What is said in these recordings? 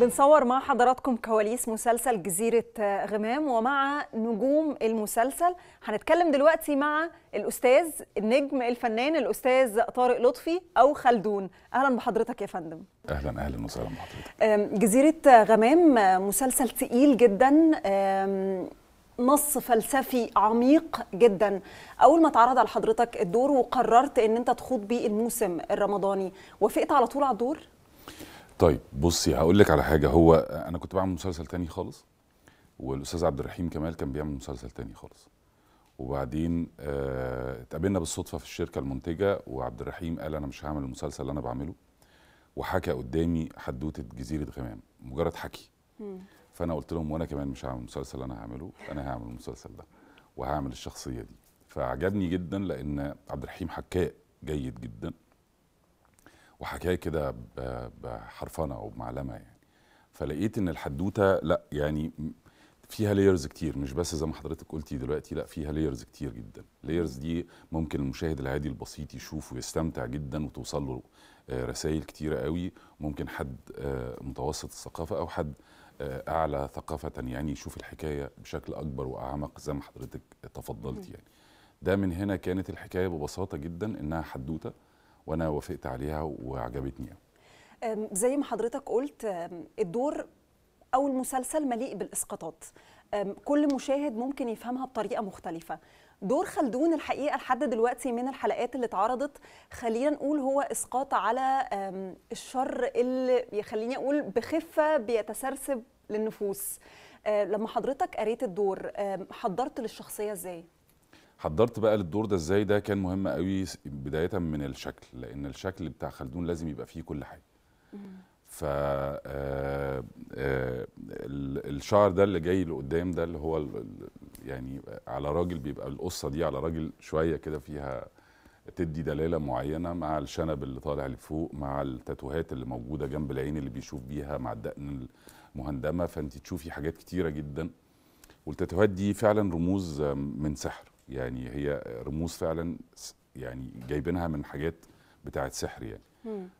بنصور مع حضراتكم كواليس مسلسل جزيرة غمام ومع نجوم المسلسل. هنتكلم دلوقتي مع الأستاذ النجم الفنان الأستاذ طارق لطفي أو خلدون. أهلا بحضرتك يا فندم. أهلا أهلا وسهلا بحضرتك. جزيرة غمام مسلسل تقيل جدا نص فلسفي عميق جدا. أول ما اتعرض على حضرتك الدور وقررت إن أنت تخوض بيه الموسم الرمضاني وافقت على طول على الدور؟ طيب بصي هقول لك على حاجة. هو أنا كنت بعمل مسلسل تاني خالص والأستاذ عبد الرحيم كمال كان بيعمل مسلسل تاني خالص. وبعدين آه، اتقابلنا بالصدفة في الشركة المنتجة وعبد الرحيم قال أنا مش هعمل المسلسل اللي أنا بعمله. وحكى قدامي حدوتة جزيرة غمام مجرد حكي. فأنا قلت لهم وأنا كمان مش هعمل المسلسل اللي أنا هعمله أنا هعمل المسلسل ده وهعمل الشخصية دي. فعجبني جدا لأن عبد الرحيم حكاء جيد جدا. وحكاية كده بحرفنة أو بمعلمة يعني. فلقيت إن الحدوتة لأ يعني فيها layers كتير. مش بس زي ما حضرتك قلتي دلوقتي لأ فيها layers كتير جدا. layers دي ممكن المشاهد العادي البسيط يشوف ويستمتع جدا وتوصل له رسائل كتيرة قوي. ممكن حد آه، متوسط الثقافة أو حد آه، أعلى ثقافة يعني يشوف الحكاية بشكل أكبر وأعمق زي ما حضرتك تفضلت يعني. ده من هنا كانت الحكاية ببساطة جدا إنها حدوتة. وأنا وافقت عليها وعجبتني زي ما حضرتك قلت الدور أو المسلسل مليء بالإسقاطات. كل مشاهد ممكن يفهمها بطريقة مختلفة. دور خلدون الحقيقة لحد دلوقتي من الحلقات اللي اتعرضت خلينا نقول هو إسقاط على الشر اللي يخليني أقول بخفة بيتسرسب للنفوس. أه، لما حضرتك قريت الدور حضرت للشخصية إزاي؟ حضرت بقى للدور ده إزاي؟ ده كان مهم قوي بداية من الشكل لأن الشكل بتاع خلدون لازم يبقى فيه كل حاجة. ف آه، آه، ال- الشعر ده اللي جاي لقدام ده اللي هو يعني على راجل بيبقى القصة دي على راجل شوية كده فيها تدي دلالة معينة مع الشنب اللي طالع لفوق مع التاتوهات اللي موجودة جنب العين اللي بيشوف بيها مع الدقن المهندمة. فانت تشوفي حاجات كتيرة جدا. والتاتوهات دي فعلا رموز من سحر. يعني هي رموز فعلا يعني جايبينها من حاجات بتاعت سحر يعني.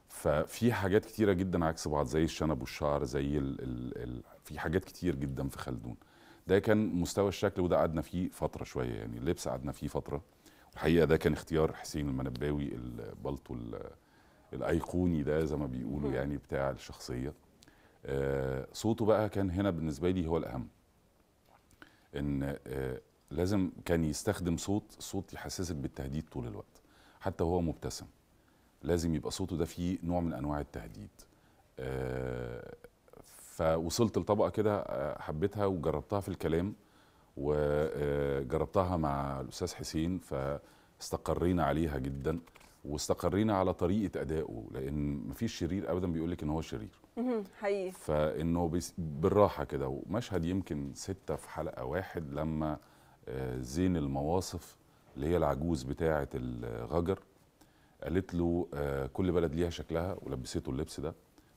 ففي حاجات كتيرة جدا عكس بعض زي الشنب والشعر زي ال ال ال في حاجات كتير جدا في خلدون. ده كان مستوى الشكل وده قعدنا فيه فترة شوية يعني. اللبس قعدنا فيه فترة. الحقيقة ده كان اختيار حسين المنباوي البلطو ال- الأيقوني ده زي ما بيقولوا مم. يعني بتاع الشخصية. آه صوته بقى كان هنا بالنسبة لي هو الأهم. إن آه لازم كان يستخدم صوت صوت يحسسك بالتهديد طول الوقت حتى وهو مبتسم. لازم يبقى صوته ده فيه نوع من أنواع التهديد. آه، فوصلت لطبقة كده آه، حبيتها وجربتها في الكلام وجربتها مع الأستاذ حسين فاستقرينا عليها جدا واستقرينا على طريقة أدائه لأن مفيش شرير ابدا بيقول لك إن هو شرير. حقيقي. فإنه بالراحة كده ومشهد يمكن ستة في حلقة واحد لما آه، زين المواصف اللي هي العجوز بتاعة الغجر قالت له آه، كل بلد ليها شكلها ولبسته اللبس ده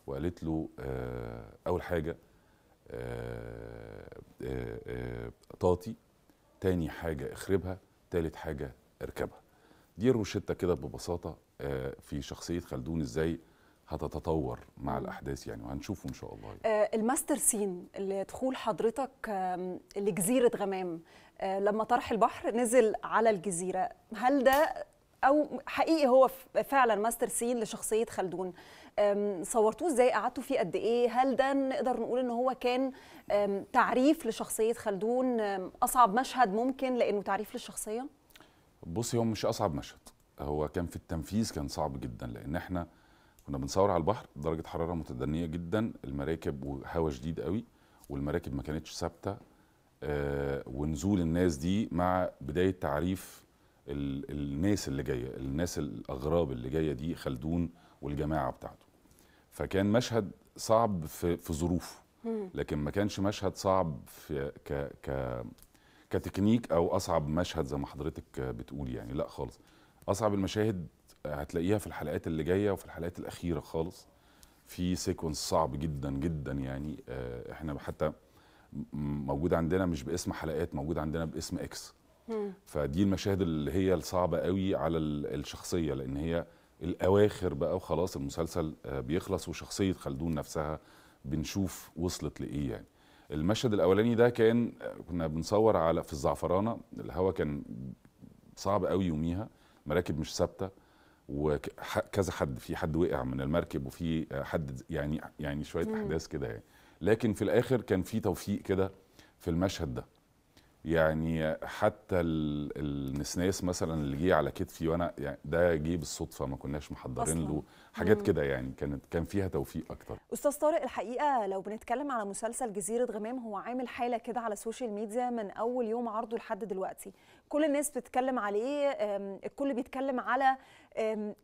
وقالت له آه، أول حاجة آه، طاطي تاني حاجة اخربها تالت حاجة اركبها. دي الروشتة كده ببساطة في شخصية خلدون إزاي هتتطور مع الأحداث يعني وهنشوفه إن شاء الله يعني. آه، ال master scene اللي دخول حضرتك آم، لجزيرة غمام آه، لما طرح البحر نزل على الجزيرة. هل ده أو حقيقي هو فعلا master scene لشخصية خلدون؟ صورتوه إزاي؟ قعدتوا فيه قد إيه؟ هل ده نقدر نقول إن هو كان تعريف لشخصية خلدون آم، أصعب مشهد ممكن لأنه تعريف للشخصية؟ بصي هو مش أصعب مشهد هو كان في التنفيذ كان صعب جدا لأن إحنا كنا بنصور على البحر درجة حرارة متدنية جدا المراكب وهواء شديد قوي والمراكب ما كانتش ثابتة آه ونزول الناس دي مع بداية تعريف ال- الناس اللي جاية الناس الأغراب اللي جاية دي خلدون والجماعة بتاعته. فكان مشهد صعب في في ظروفه. لكن ما كانش مشهد صعب في ك ك كتكنيك أو أصعب مشهد زي ما حضرتك بتقولي يعني. لا خالص. أصعب المشاهد هتلاقيها في الحلقات اللي جاية وفي الحلقات الأخيرة خالص. في sequence صعب جدا جدا يعني. آه، إحنا حتى موجود عندنا مش باسم حلقات موجود عندنا باسم X فدي المشاهد اللي هي الصعبة قوي على ال- الشخصية لأن هي الأواخر بقى وخلاص المسلسل آه، بيخلص وشخصية خلدون نفسها بنشوف وصلت لإيه يعني. المشهد الأولاني ده كان آه، كنا بنصور على في الزعفرانة. الهواء كان صعب قوي يوميها مراكب مش ثابتة. وكذا حد في حد وقع من المركب وفي حد يعني يعني شوية. أحداث كده يعني لكن في الآخر كان في توفيق كده في المشهد ده يعني حتى ال- النسناس مثلا اللي جه على كتفي وأنا يعني ده جه بالصدفة ما كناش محضرين أصلاً. له حاجات. كده يعني كانت كان فيها توفيق أكتر أستاذ طارق الحقيقة لو بنتكلم على مسلسل جزيرة غمام هو عامل حالة كده على ال social media من أول يوم عرضه لحد دلوقتي كل الناس بتتكلم عليه الكل بيتكلم على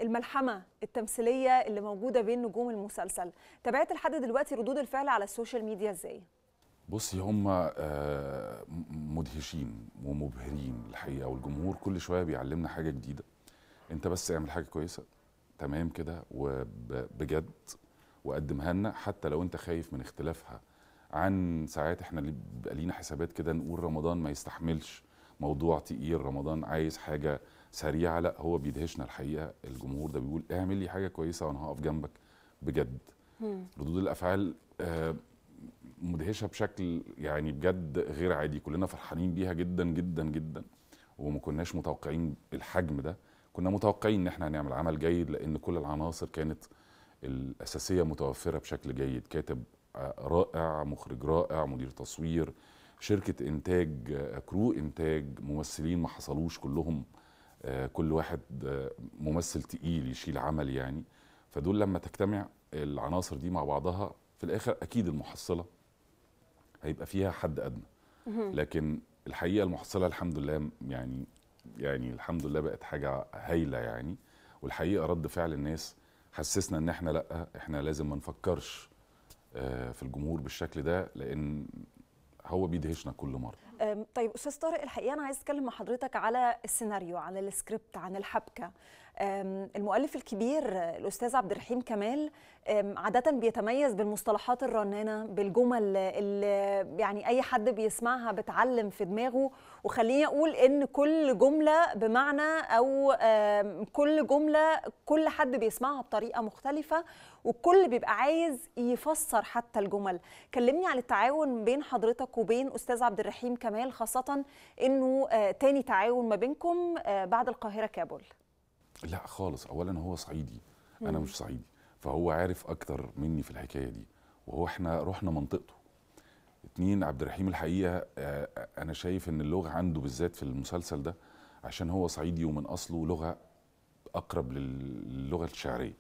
الملحمة التمثيلية اللي موجودة بين نجوم المسلسل تابعت لحد دلوقتي ردود الفعل على ال social media إزاي بصي هم آه، مدهشين ومبهرين الحقيقة والجمهور كل شوية بيعلمنا حاجة جديدة. انت بس اعمل حاجة كويسة. تمام كده. وبجد وقدمها لنا حتى لو انت خايف من اختلافها عن ساعات إحنا اللي بيبقى لينا حسابات كده نقول رمضان ما يستحملش موضوع تقيل رمضان عايز حاجة سريعة. لا هو بيدهشنا الحقيقة. الجمهور ده بيقول اعمل لي حاجة كويسة وأنا هقف جنبك. بجد. ردود الأفعال آه، مدهشة بشكل يعني بجد غير عادي. كلنا فرحانين بيها جدا جدا جدا. وما كناش متوقعين الحجم ده. كنا متوقعين إن إحنا هنعمل عمل جيد لأن كل العناصر كانت الأساسية متوفرة بشكل جيد. كاتب رائع مخرج رائع مدير تصوير شركة إنتاج كرو إنتاج ممثلين ما حصلوش كلهم كل واحد ممثل تقيل يشيل عمل يعني. فدول لما تجتمع العناصر دي مع بعضها في الآخر أكيد المحصلة هيبقى فيها حد أدنى. لكن الحقيقة المحصلة الحمد لله يعني يعني الحمد لله بقت حاجة هايلة يعني. والحقيقة رد فعل الناس حسسنا إن إحنا لأ إحنا لازم ما نفكرش آه، في الجمهور بالشكل ده لأن هو بيدهشنا كل مرة. طيب أستاذ طارق الحقيقة أنا عايز أتكلم مع حضرتك على السيناريو على السكريبت عن الحبكة. المؤلف الكبير الأستاذ عبد الرحيم كمال عادة بيتميز بالمصطلحات الرنانة بالجمل اللي يعني أي حد بيسمعها بتعلم في دماغه. وخليني أقول إن كل جملة بمعنى أو كل جملة كل حد بيسمعها بطريقة مختلفة والكل بيبقى عايز يفسر حتى الجمل. كلمني عن التعاون بين حضرتك وبين أستاذ عبد الرحيم كمال خاصة إنه آه، تاني تعاون ما بينكم آه، بعد القاهرة كابول. لا خالص اولا هو صعيدي أنا مش صعيدي فهو عارف أكتر مني في الحكاية دي وهو إحنا رحنا منطقته. اتنين عبد الرحيم الحقيقة آه، أنا شايف إن اللغة عنده بالذات في المسلسل ده عشان هو صعيدي ومن أصله لغة أقرب لل- للغة الشعرية.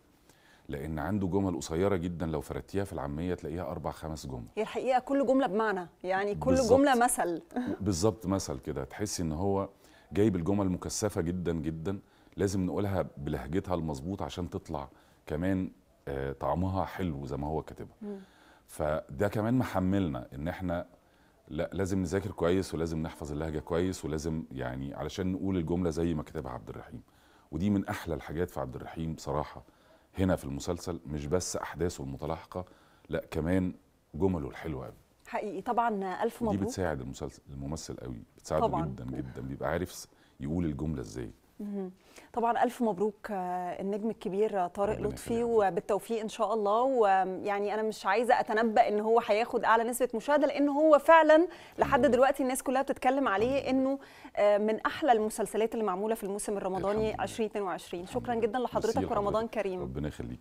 لأن عنده جمل قصيرة جدا لو فردتيها في العامية تلاقيها أربع خمس جمل. هي الحقيقة كل جملة بمعنى يعني كل بالظبط. جملة مثل. بالظبط مثل كده. تحسي إن هو جايب الجمل مكثفة جدا جدا. لازم نقولها بلهجتها المظبوط عشان تطلع كمان آه، طعمها حلو زي ما هو كاتبها. فده كمان محملنا إن إحنا لا لازم نذاكر كويس ولازم نحفظ اللهجة كويس ولازم يعني علشان نقول الجملة زي ما كتبها عبد الرحيم. ودي من أحلى الحاجات في عبد الرحيم بصراحة هنا في المسلسل مش بس أحداثه المتلاحقة لا كمان جمله الحلوة قوي حقيقي. طبعا ألف مبروك. بتساعد المسلسل الممثل قوي بتساعده طبعاً. جدا جدا بيبقى عارف يقول الجملة إزاي. طبعا ألف مبروك آه، النجم الكبير آه، طارق لطفي. وبالتوفيق إن شاء الله. ويعني أنا مش عايزة أتنبأ إن هو هياخد أعلى نسبة مشاهدة لأن هو فعلا لحد دلوقتي الناس كلها بتتكلم عليه إنه آه، من أحلى المسلسلات اللي معمولة في الموسم الرمضاني الحمد لله. 2022 شكرا جدا لحضرتك ورمضان. كريم. ربنا يخليك.